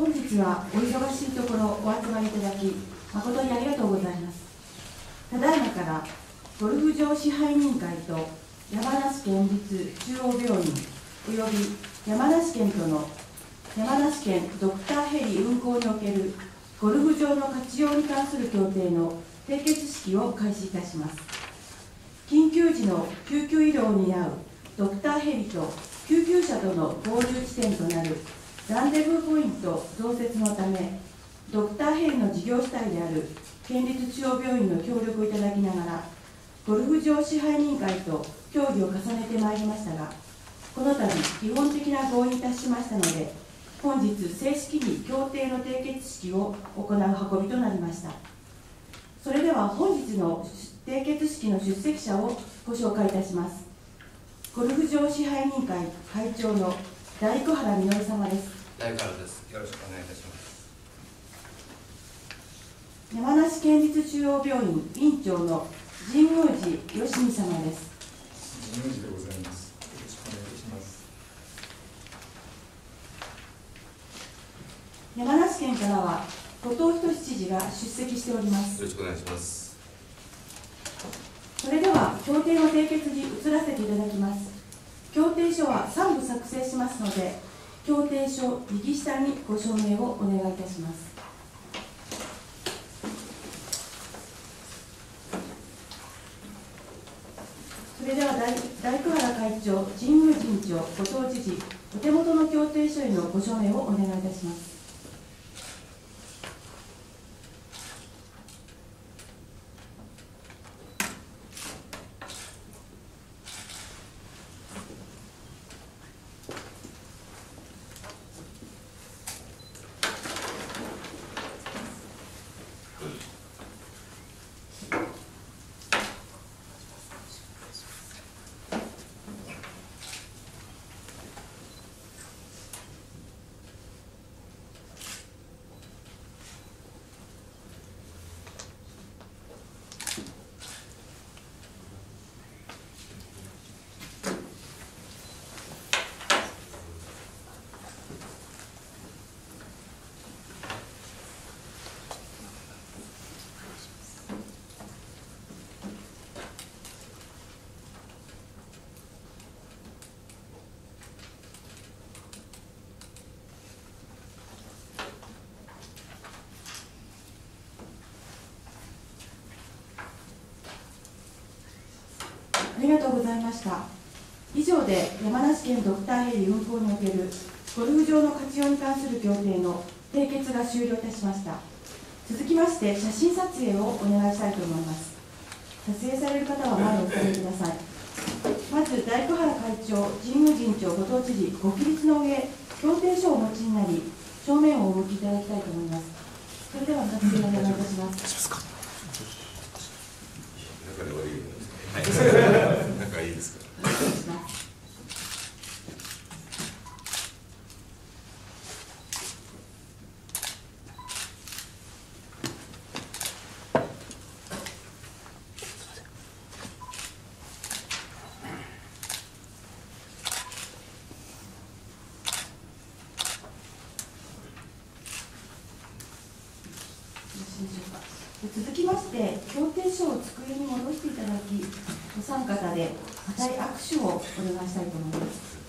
本日はお忙しいところお集まりいただき誠にありがとうございます。ただいまからゴルフ場支配人会と山梨県立中央病院および山梨県との山梨県ドクターヘリ運行におけるゴルフ場の活用に関する協定の締結式を開始いたします。緊急時の救急医療を担うドクターヘリと救急車との合流地点となるランデブーポイント増設のためドクターヘリの事業主体である県立中央病院の協力をいただきながらゴルフ場支配人会と協議を重ねてまいりましたがこの度基本的な合意に達しましたので本日正式に協定の締結式を行う運びとなりました。それでは本日の締結式の出席者をご紹介いたします。ゴルフ場支配人会会長の大工原実様です。大からです。よろしくお願いいたします。山梨県立中央病院院長の神宮寺義美様です神宮寺でございます。よろしくお願いいたします。山梨県からは後藤仁知事が出席しておりますよろしくお願いします。それでは協定の締結に移らせていただきます協定書は3部作成しますので協定書右下にご署名をお願いいたしますそれでは大大工原会長、神宮神長、後藤知事、お手元の協定書へのご署名をお願いいたします。りがとうございました。以上で山梨県ドクターヘリ運行におけるゴルフ場の活用に関する協定の締結が終了いたしました。続きまして写真撮影をお願いしたいと思います。撮影される方は前をお下げください。まず大工原会長、神宮陣長、後藤知事、ご起立の上、協定書をお持ちになり、正面をお向きいただきたいと思います。それでは撮影をお願いいたします。仲で悪いよ。仲いいですか。お願いしますよろしいでしょうか続きまして、協定書を机に戻していただき、お三方で固い握手をお願いしたいと思います。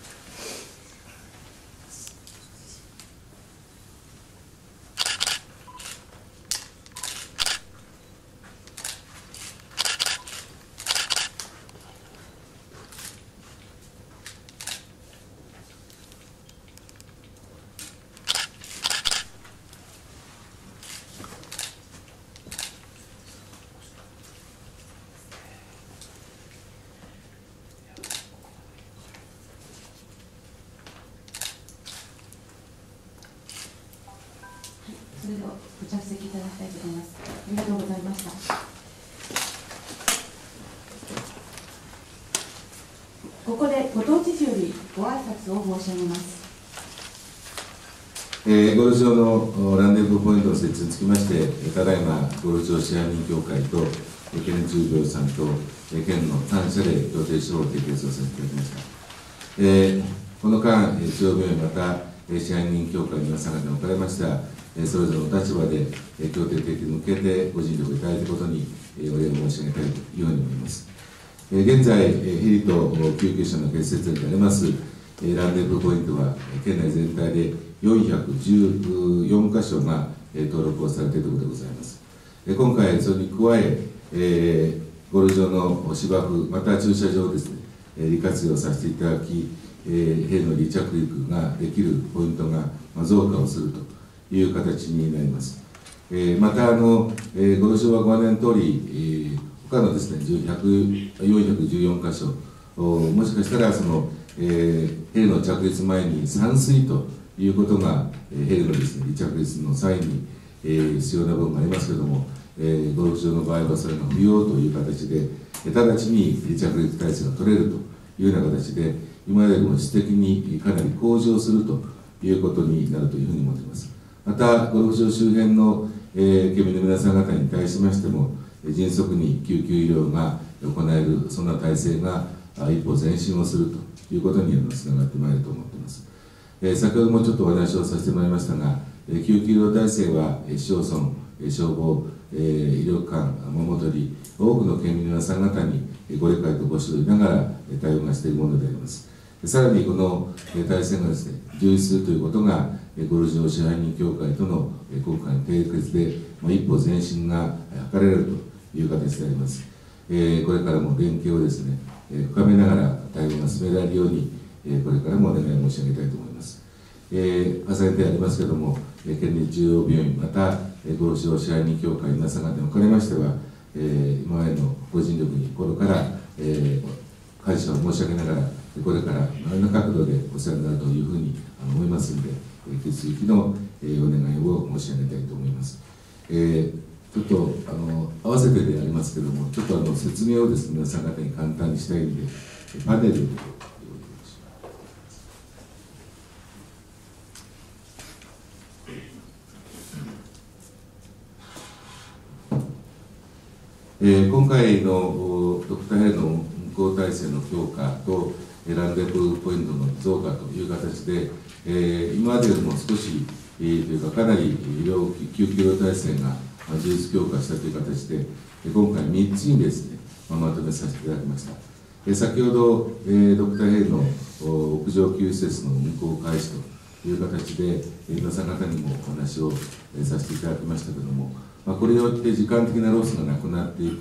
それではご着席いただきたいと思います。ありがとうございました。ここでご当知事よりご挨拶を申し上げます。えー、ゴルフ場のランデブーポイントの設置につきまして、ただいまゴルフ場支配人協会と、えー県立病院さんと、え県の3社で協定書を締結をさせていただきました。えーこの間、えー中央病院また、えー支配人協会の皆様方におかれました、えーそれぞれの立場で、協定締結に向けてご尽力いただいたことに、えーお礼を申し上げたいというふうに思います。えー現在、えーヘリと救急車の結設であります、えーランデブーポイントは、えー県内全体で414箇所が、えー登録をされているところでございます。えー今回、それに加ええーゴルフ場の芝生、また駐車場をですね、えー利活用させていただき、えー兵の離着陸ができるポイントがまあ増加をするという形になります。えーまたあの、えーゴルフ場はご案内の通り、えー他のですね、414箇所、おもしかしたらその、えーヘリの着陸前に散水ということが、えーヘリのですね、離着陸の際に、えー必要な部分がありますけれども、えーゴルフ場の場合はそれが不要という形で、えー直ちに離着陸体制が取れるというような形で、今よりも質的にかなり向上するということになるというふうに思っています。また、ゴルフ場周辺の、えー県民の皆さん方に対しましても、迅速に救急医療が行える、そんな体制が一歩前進をするということにつながってまいると思っています。えー先ほどもちょっとお話をさせてもらいましたが、救急医療体制は、市町村、消防、えー医療機関、桃戻り、多くの県民の皆さん方にご理解とご指導ながら対応がしているものであります。さらにこの体制がですね、充実するということが、ゴルフ場支配人協会とのえー今回の締結で、まあ、一歩前進がえー図れるという形であります。えーこれからも連携をですね、えー深めながら対応が進められるように、えーこれからもお願い申し上げたいと思います。えー、重ねてありますけれども、えー県立中央病院、また、えー、ゴルフ場支配人協会皆様方におかれましては、えー今までのご尽力に心から、えー感謝を申し上げながら、これから何ら角度でお世話になるというふうにあの思いますので、えー引き続きの、えーお願いを申し上げたいと思います。えーちょっとあの合わせてでありますけれども、ちょっとあの説明をですね、皆さん方に簡単にしたいので、パネルを用意します。えー今回のおドクターヘルの運行体制の強化と、ランデブポイントの増加という形で、えー今までよりも少し、えーというか、かなり医療救急医療体制が充実強化したという形で、今回3つにですね、まあまとめさせていただきました。えー先ほど、えードクターヘルの屋上給施設の運行開始という形で、えー皆さん方にもお話を、えーさせていただきましたけれども、まあ、これによって時間的なロスがなくなっていく、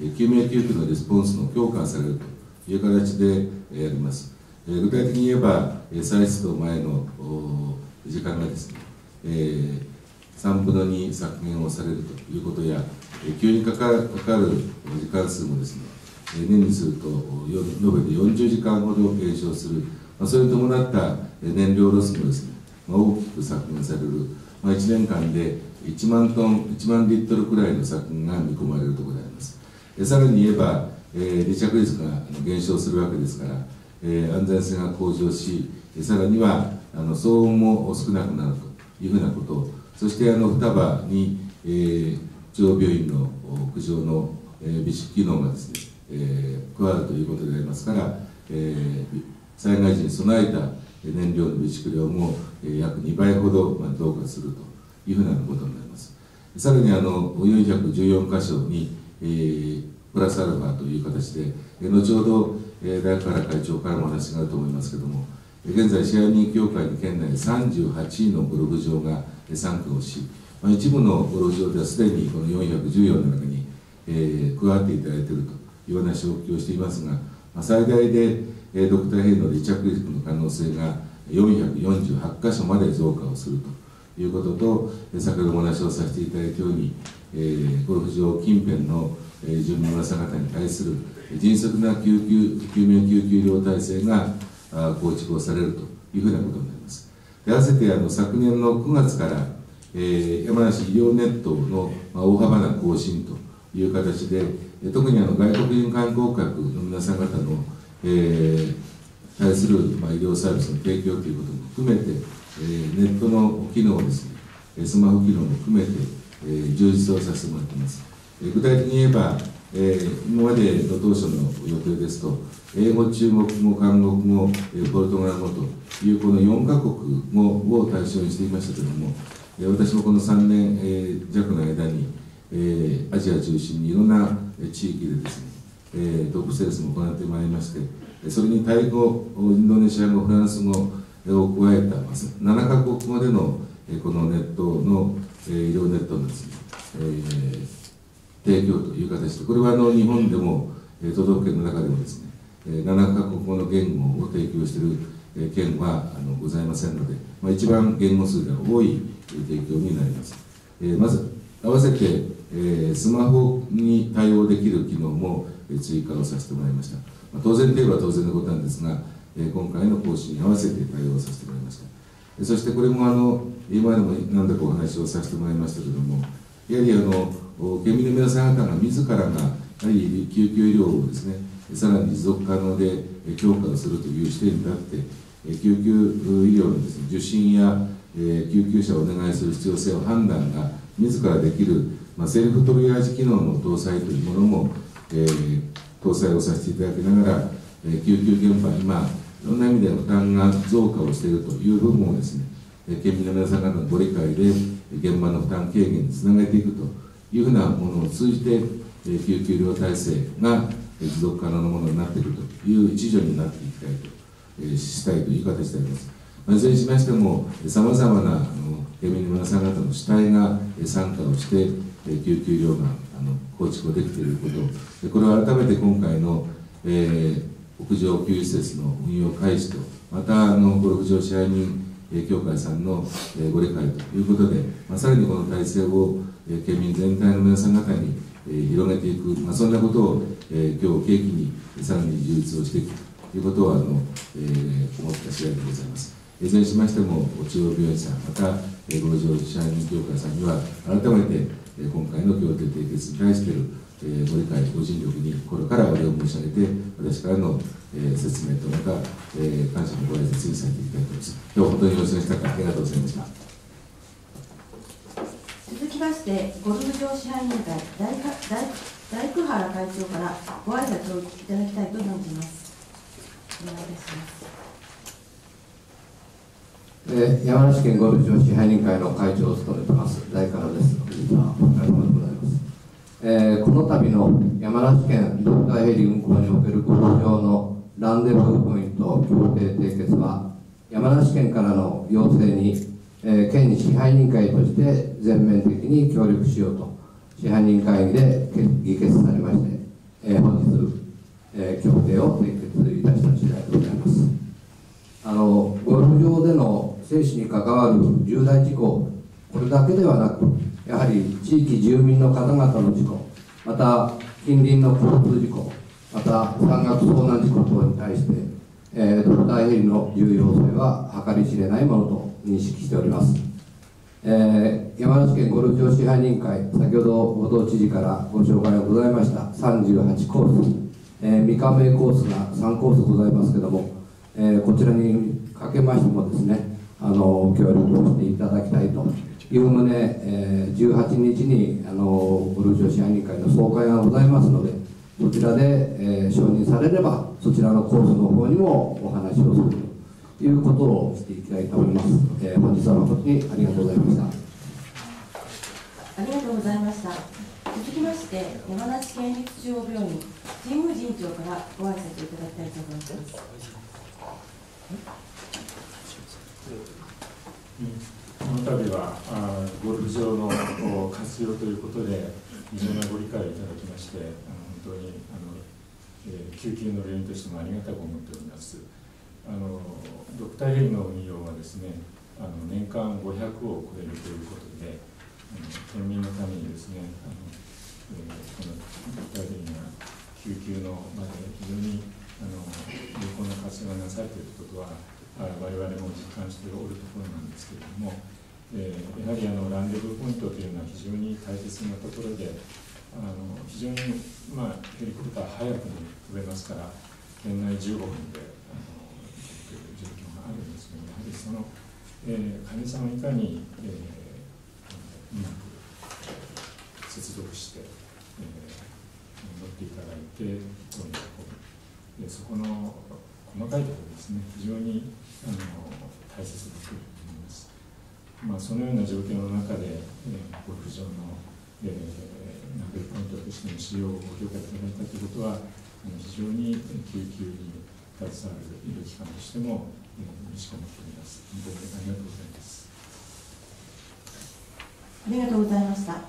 えー救命救急のレスポンスの強化されるという形で、えーやります。具体的に言えば、えー再出動前の時間がですね、えー3分の2削減をされるということや、急にかかる時間数もですね、年にすると延べて40時間ほど減少する、まあ、それに伴った燃料ロスもですね、まあ、大きく削減される、まあ、1年間で1万トン、1万リットルくらいの削減が見込まれるところであります。さらに言えば、えー離着率が減少するわけですから、えー安全性が向上し、さらにはあの騒音も少なくなるというふうなこと、そしてあの双葉に、えー中央病院の屋上の、えー備蓄機能がですね、えー加わるということでありますから、えー災害時に備えた燃料の備蓄量も、えー約2倍ほどまあ増加するというふうなことになります。さらにあの414箇所に、えープラスアルファという形で、え後ほど、えー、大原会長からもお話があると思いますけれども、現在、支配人協会に県内38のゴルフ場が参加をし、まあ、一部のゴルフ場ではすでにこの414の中に、えー加わっていただいているという話をお聞きをしていますが、まあ、最大で、えードクターヘイの離着陸の可能性が448箇所まで増加をすると。いうことと、え先ほどお話をさせていただいたように、えーゴルフ場近辺の、えー住民の皆さん方に対する迅速な救急救命救急医療体制があ構築をされるというふうなことになります。で合わせてあの昨年の9月から、えー山梨医療ネットの、まあ、大幅な更新という形で、え特にあの外国人観光客の皆さん方の、えー対する、まあ、医療サービスの提供ということも含めて、えネットの機能ですね、スマホ機能も含めて、え充実をさせてもらっています。え具体的に言えば、え今までの当初の予定ですと、英語、中国語、韓国語、えポルトガル語というこの4カ国もを対象にしていましたけれども、え私もこの3年、え弱の間に、えアジア中心にいろんな地域でですね、えトップセールスも行ってまいりまして、それにタイ語、インドネシア語、フランス語を加えた7カ国語でのこのネットの医療ネットのですね、えー、提供という形で、これはあの日本でも都道府県の中でもですね、7カ国語の言語を提供している県はあのございませんので、まあ、一番言語数が多い提供になります。えー、まず、合わせて、え、スマホに対応できる機能も追加をさせてもらいました。まあ、当然といえば当然のことなんですが、えー、今回の講師に合わせて対応させてもらいました。そしてこれもあの今でも何度かお話をさせてもらいましたけれども、やはりあの県民の皆さん方が自らがやはり救急医療をですね、さらに持続可能で強化をするという視点に立って、救急医療のです、ね、受診や、え救急車をお願いする必要性を判断が自らできる、まあ、セルフトリアージ機能の搭載というものも、えー、搭載をさせていただきながら、えー、救急現場に、まあ、いろんな意味で負担が増加をしているという部分をですね、県民の皆さん方のご理解で現場の負担軽減につなげていくというふうなものを通じて、救急医療体制が持続可能なものになっていくという一助になっていきたいと、したいという形であります。いずれにしましても、さまざまな県民の皆さん方の主体が参加をして、救急医療が構築をできていること、これを改めて今回の、えー、屋上給油施設の運用開始と、またあのゴルフ場支配人協会さんのご理解ということで、まあ、さらにこの体制を県民全体の皆さん方に広げていく、まあ、そんなことを今日契機にさらに充実をしていくということをあの、えー、思った次第でございます。いずれにしましても、中央病院さん、また、ご路上支配人協会さんには、改めて、今回の協定締結に対している、えご理解、ご尽力に心からお礼を申し上げて、私からの、え説明とまた、え感謝のご挨拶にさせていただきます。今日本当にお願いしたかありがとうございました。続きまして、ゴルフ場支配人会大大大工原会長からご挨拶をいただきたいと存じます。お願いいたします。え山梨県ゴルフ場支配人会の会長を務めてます大からですえー、この度の山梨県ドクターヘリ運行におけるゴルフ場のランデブーポイント協定締結は山梨県からの要請に、えー、県支配人会として全面的に協力しようと支配人会議で議決されまして、えー、本日、えー、協定を締結いたした次第でございます。あのゴルフ場での生死に関わる重大事故これだけではなくやはり地域住民の方々の事故また近隣の交通事故また山岳遭難事故等に対して、えー、ドクターヘリの重要性は計り知れないものと認識しております、えー、山梨県ゴルフ場支配人会先ほど後藤知事からご紹介がございました38コース、えー、未加盟コースが3コースございますけどもえー、こちらにかけましてもですねあの協力をしていただきたいという旨、えー、18日にあのゴルフ場支配人会の総会がございますのでそちらで、えー、承認されればそちらのコースの方にもお話をするということをしていきたいと思います、えー、本日は誠にありがとうございました。ありがとうございました。続きまして山梨県立中央病院神宮陣長からご挨拶いただきたいと思います。この度はあゴルフ場の活用ということで非常なご理解をいただきましてあの本当にあの、えー、救急の連としてもありがたく思っております。あのドクターヘリの運用はですねあの年間500を超えるということで、あの県民のためにですねあの、えー、このドクターヘリが救急の場で非常にあの有効な活用がなされていることは我々も実感しておるところなんですけれども、えー、やはりあのランデブーポイントというのは非常に大切なところであの非常に、まあ、ヘリコプター早くに飛べますから県内15分であの行ける状況があるんですけどやはりその、えー、患者さんをいかに、えー、うまく接続して、えー、乗っていただいてでそこの細かいところですね、非常にあの大切だと思います。まあ、そのような状況の中で、えーゴルフ場の、えー、ナンベルポイントとしての使用をご評価いただいたということは、あの非常に救急に携わる医療機関としても、えー、嬉しく思っております。本当にありがとうございます。ありがとうございました。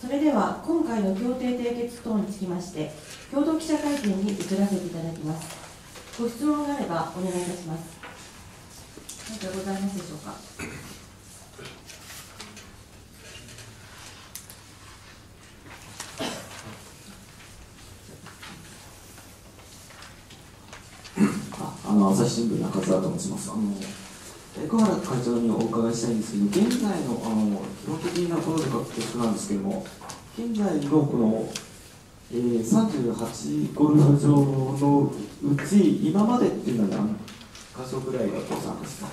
それでは今回の協定締結等につきまして共同記者会見に移らせていただきます。ご質問があればお願いいたします。何かございますでしょうか？ああの朝日新聞中澤と申します。あの江原会長にお伺いしたいんですけど、現在のあの基本的なことで恐縮なんですけども、現在のこの、えー、38ゴルフ場のうち、今までっていうのは何箇所ぐらいがございますか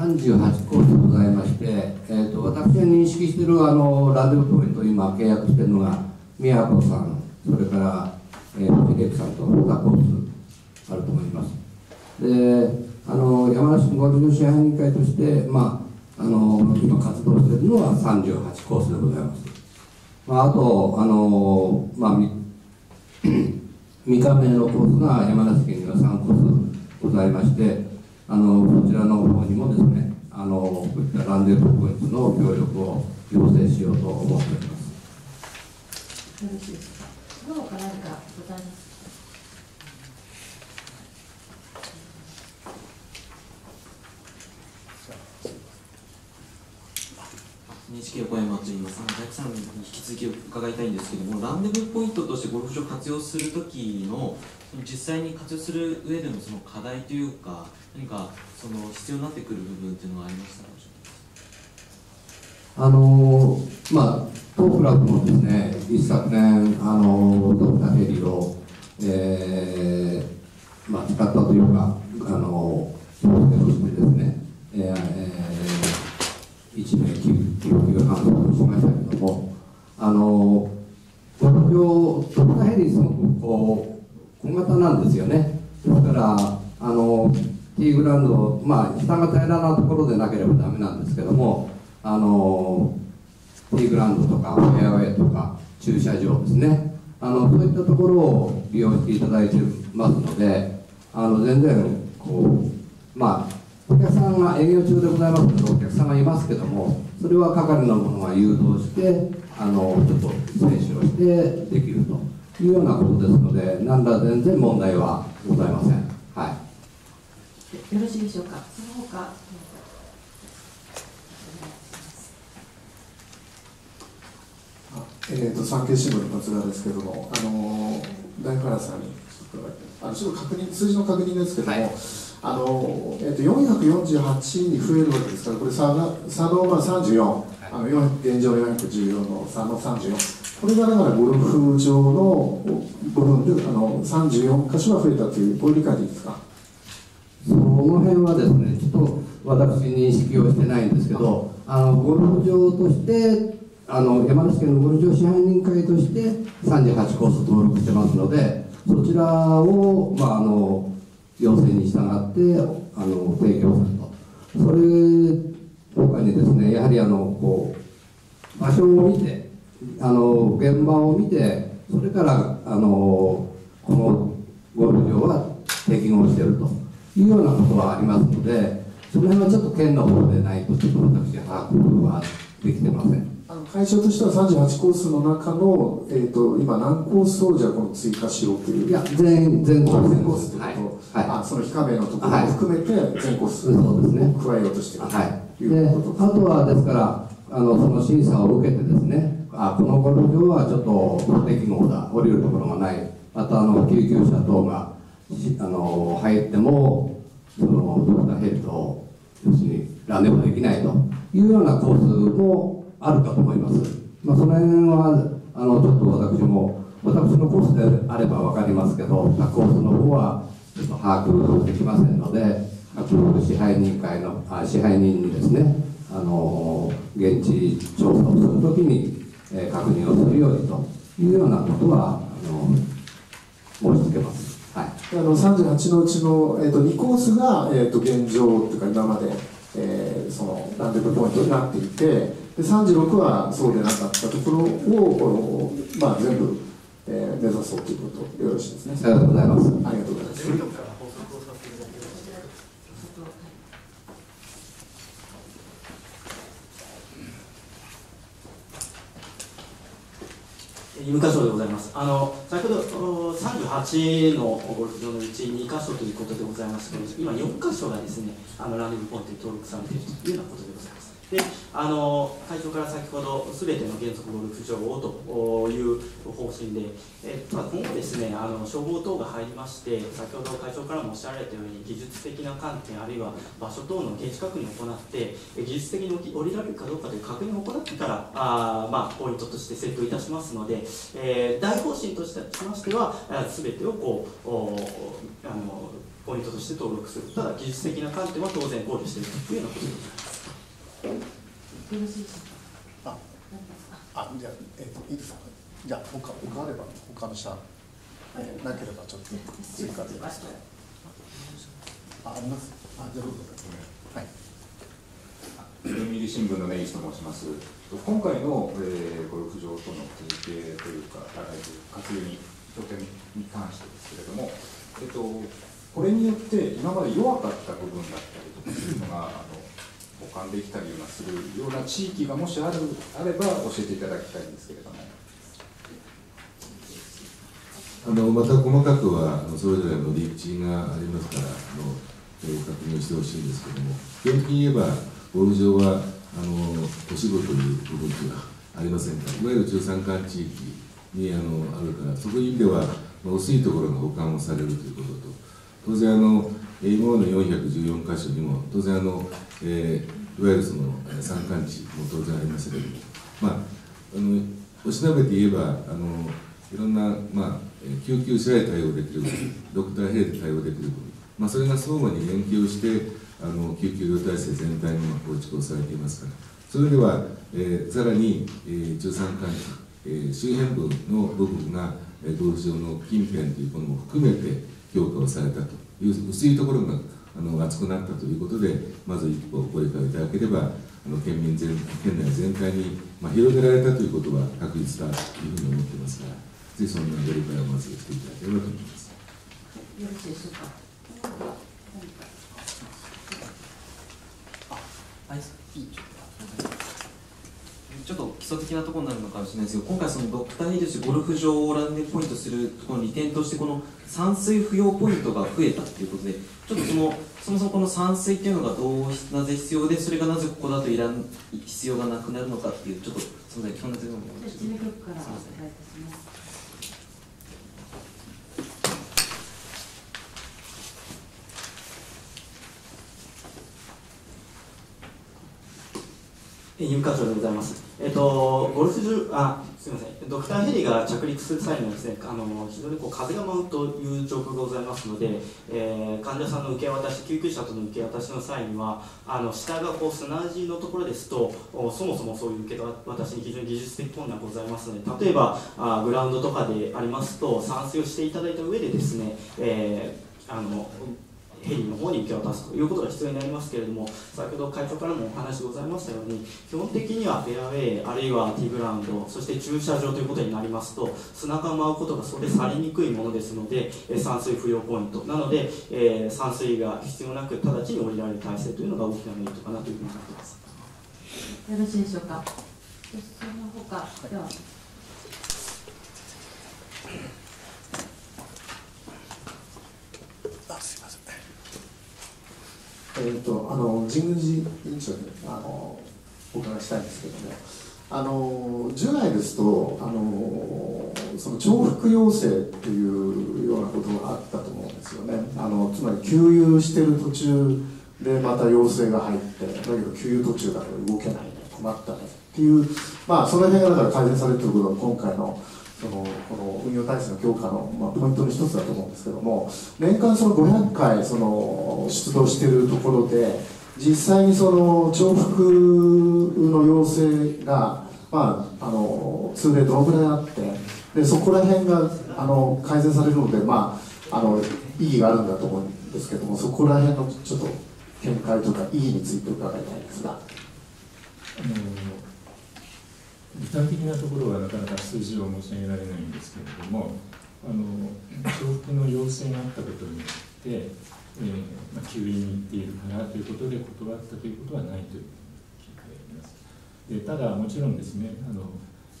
？38コースございまして、えー、と私が認識しているあのランデブーポイント、今契約しているのが、宮古さん、それから、えー、秀樹さんと2コースあると思います。であの山梨県ゴルフ場支配人会として、まあ、あの今活動しているのは38コースでございます。まあ、あと、あのまあ、三日目のコースが山梨県には3コースございまして、あのこちらの方にもですね、あのこういったランデブーポイントの協力を要請しようと思っております。よろしいですか。その他何かございますか。NHK 横山と言います。あの大工さんに引き続き伺いたいんですけども、ランデブーポイントとしてゴルフ場を活用するときの、実際に活用する上でのその課題というか、何かその必要になってくる部分っていうのはありましたらあのまあ、当クラブもですね、一昨年、あのドクターヘリを、えーまあ、使ったというか、あの要請をしてですね、えーえー一名救急搬送しましたけれども、あのゴルフ場、ドクターヘリ、すごくこう小型なんですよね。ですから、あのティーグラウンド、まあ、下が平らなところでなければダメなんですけども、あのティーグラウンドとかフェアウェイとか駐車場ですねあのそういったところを利用していただいてますのであの全然こうまあお客さんが営業中でございますのでお客さんがいますけどもそれは係の者が誘導してあのちょっと選手をしてできるというようなことですので何ら全然問題はございませんはいよろしいでしょうか。その他。えー、と産経新聞の松田ですけれども、あの大原さんにちょっとあのちょっと確認数字の確認ですけれども、はい。あのえー、と448に増えるわけですから、これ差が差のまあ34、あの4現状414の差の34、これがだからゴルフ場の部分であの34箇所が増えたという、こういう理解でいいですか？その辺はですね、ちょっと私、認識をしてないんですけど、あのゴルフ場として、あの山梨県のゴルフ場支配人会として38コース登録してますので、そちらを、まあ、あの要請に従ってあの提供すると。それ他にですね、やはりあのこう場所を見て、あの現場を見て、それからあのこのゴルフ場は適合しているというようなことはありますので、その辺はちょっと県の方でないと、ちょっと私、把握はできてません。あの会社としては38コースの中の、えー、と今、何コースをじゃあこの追加しようという？いや、全全コース全コースというはい。こと、はい。あその非加盟のところも含めて全コースそうですね。を加えようとしているはい、といでうことあとはですからあのその審査を受けてですね。あこのゴルフ場はちょっと不適合だ降りるところがない。またあの救急車等がしあの入ってもそのドクターヘルと要するにランデブーできないというようなコースもあるかと思います、まあ、その辺はあのちょっと私も私のコースであれば分かりますけど他コースの方はちょっと把握できませんので各支配人会のあ支配人にですねあの現地調査をするときに、えー確認をするようにというようなことはあの申し付けます。はいあの38のうちの、えー、と2コースが、えー、と現状というか今まで、えーそのランデブーポイントになっていてで36はそうでなかったところをこの、まあ、全部、えー目指そうということでよろしいですね。ありがとうございますありがとうございます。義務箇所でございます。あの先ほどお38のゴルフ場のうち2箇所ということでございますけれども、今4箇所がですね、あのランディングポイントに登録されているというようなことでございます。で、あの会長から先ほどすべての原則ゴルフ場をという方針で、えただ今後ですね、あの消防等が入りまして、先ほど会長からもおっしゃられたように技術的な観点あるいは場所等の現地確認を行って、技術的に降りられるかどうかという確認を行ってから、あまあポイントとしてセットいたしますので。えー大方針としてしましては、すべてをこうおあのポイントとして登録する、ただ技術的な観点は当然考慮しているというようなことでございます。よろしいでしょうかあ、じゃあ、えっ、と、いいですか？じゃあ、他、他あれば、他の社、えーなければ、ちょっと追加で。あ、あります？あ、じゃあ、どうぞ。はい。読売新聞の根岸と申します。今回の、えーゴルフ場との提携というか、あえー活用に、拠点に関してですけれども、えっと、これによって今まで弱かった部分だったりとかするのが、あの補完できたりようなするような地域がもしあるあれば教えていただきたいんですけれども。あのまた細かくはあのそれぞれの立地がありますからあの、えー確認してほしいんですけども基本的に言えばゴルフ場はあの都市部という部分ではありませんからいわゆる中山間地域にあのあるからそういう意味では、まあ、薄いところが保管をされるということと当然あのえ今までの414箇所にも当然あの、えーいわゆるそのえー山間地も当然ありますけれども。まああのおしなべて言えばあのいろんな、まあ、救急車で対応できるドクターヘリで対応できるまあ、それが相互に連携をしてあの救急医療体制全体の構築をされていますから。それでは、えーさらに、えー中山間地、えー周辺部の部分が、えーゴルフ場の近辺というものも含めて評価をされたという薄いところがあの厚くなったということでまず一歩ご理解いただければあの県民全県内全体に、まあ、広げられたということは確実だというふうに思ってますからぜひそんなご理解をまずしていただければと思います。よろしいでしょうかは、いちょっと基礎的なところになるのかもしれないですけど、今回、そのドクター・ヒルシゴルフ場をランデポイントするところの利点として、この散水不要ポイントが増えたということで、ちょっとそのそもそもこの散水っていうのがどうなぜ必要で、それがなぜここだといらん必要がなくなるのかっていう、ちょっとすみません、基本的なところじゃあ事務局からお願いいたしますえー、課長でございます。えっ、と、ゴルフ場、あ、すみません、ドクターヘリが着陸する際にはですね、あの非常にこう風が舞うという状況がございますので、えー患者さんの受け渡し、救急車との受け渡しの際には、あの下がこう砂地のところですと、そもそもそういう受け渡しに非常に技術的困難がございますので、例えばあグラウンドとかでありますと、散水をしていただいた上でですね、えーあのヘリの方に受け渡すということが必要になりますけれども、先ほど会長からもお話ございましたように、基本的にはフェアウェイ、あるいはティーグラウンド、そして駐車場ということになりますと、砂が舞うことがそれ去りにくいものですので、えー散水不要ポイント、なので、えー散水が必要なく、直ちに降りられる体制というのが大きなメリットかなというふうに思っています。よろしいでしょうか。そその他ではあ、すいません。えっ、と、あの、神宮寺委員長に、あの、お伺いしたいんですけども。あの、従来ですと、あの、その重複要請っていうようなことがあったと思うんですよね。あの、つまり給油してる途中でまた要請が入って、だけど給油途中だから動けないね、困ったねっていう、まあ、その辺がだから改善されてることが今回の。そのこの運用体制の強化の、まあ、ポイントの一つだと思うんですけども年間その500回その出動しているところで実際にその重複の要請が、まあ、あの通例どのぐらいあってでそこら辺があの改善されるので、まあ、あの意義があるんだと思うんですけどもそこら辺のちょっと見解とか意義について伺いたいんですが。あの具体的なところはなかなか数字を申し上げられないんですけれども、あの重複の要請があったことによって、えーまあ、休院に行っているからということで断ったということはないという聞いています。でただ、もちろんですねあの、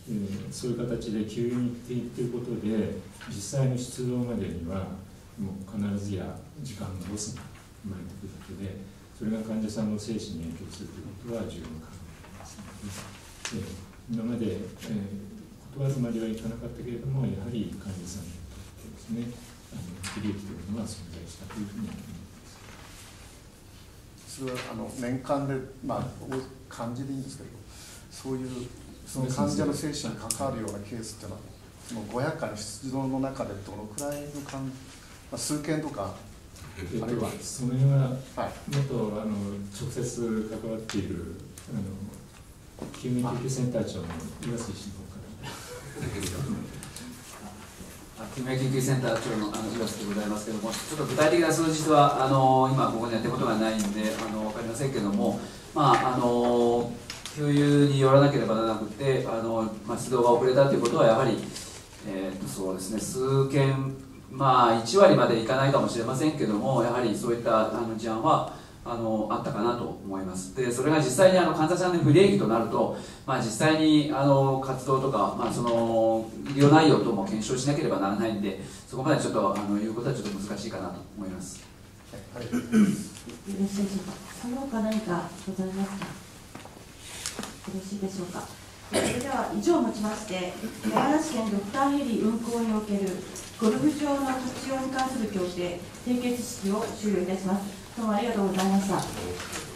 えーそういう形で休院に行っているということで、実際の出動までには、もう必ずや時間のロスが生まれてくるわけで、それが患者さんの精神に影響するということは重要な考えですので、えー今まで、えー断るまではいかなかったけれども、やはり患者さんにとってですね、あの利益というのは存在したというふうに思います。それはあの年間で、まあ、お漢字でいいんですけどそういうその患者の精神に関わるようなケースっていうのはその500回の出動の中でどのくらいのかん、まあ、数件とかえっあるいは。と、その辺は、はい。元あの直接関わっているあの救命救急センター長の岩瀬医師の方から。救命救急センター長のあの岩瀬でございますけれども、ちょっと具体的な数字はあの今ここには手元がないんであの分かりませんけれども、まああの給油によらなければならなくて、あのまあ、出動が遅れたということはやはり、えーとそうですね数件まあ1割までいかないかもしれませんけれども、やはりそういったあの事案は。あのあったかなと思います。でそれが実際にあの患者さんの不利益となると、まあ、実際にあの活動とか、まあ、その医療内容等も検証しなければならないんでそこまでちょっとあの言うことはちょっと難しいかなと思います。はい。よろしい。でしょうか。その他何かござい。ますか。よろしい。でしょうか。それでは以上をもちまして山梨県ドクターヘリ運行におけるゴルフ場の活用に関する協定締結式を終了い。たします。どうもありがとうございました。